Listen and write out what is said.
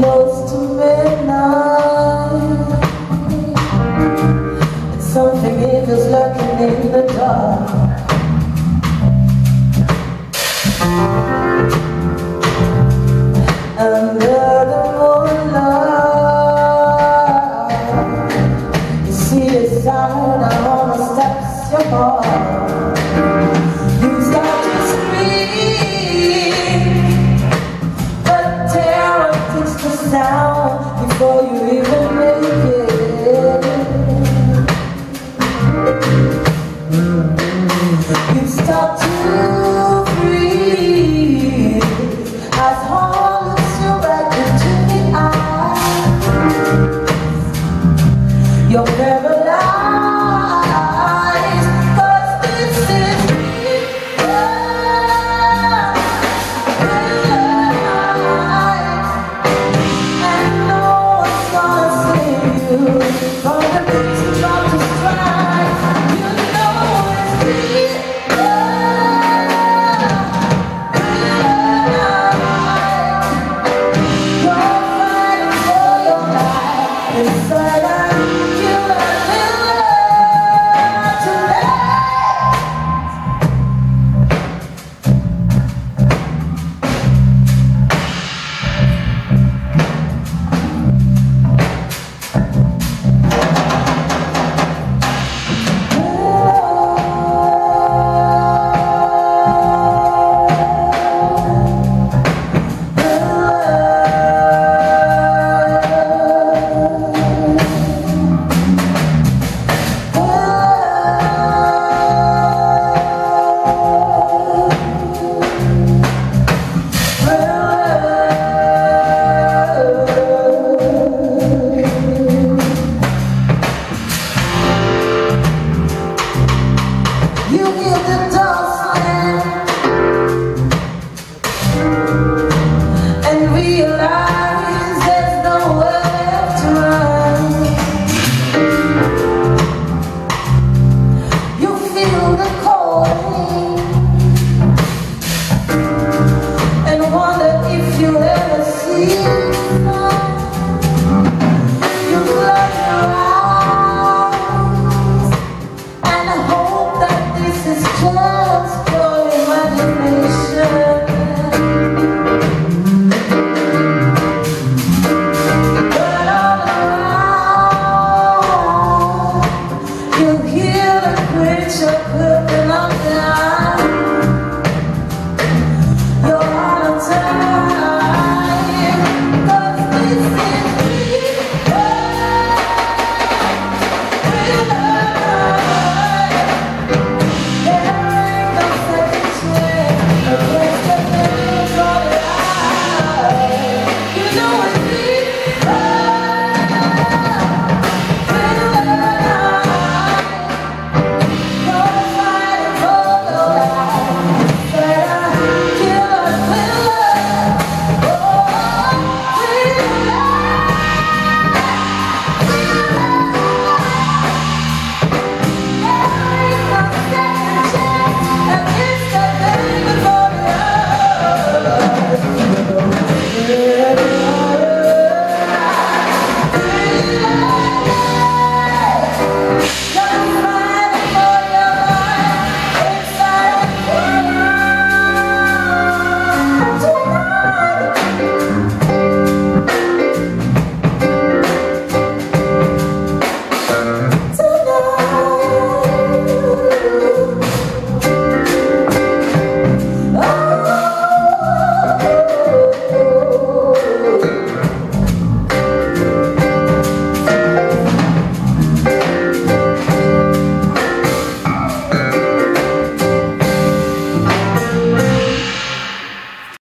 close to midnight. And something evil's lurking in the dark. Under moonlight You see on the steps you're sound before you leave.